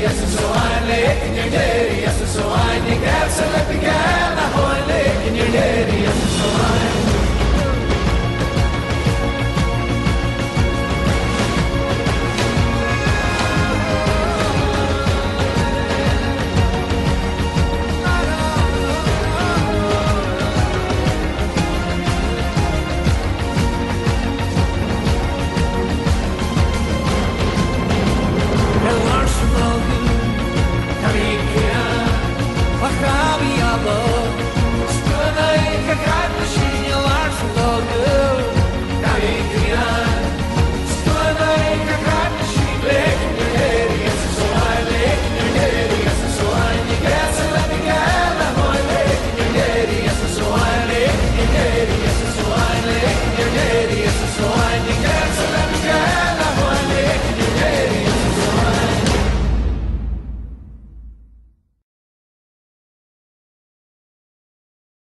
yes, so I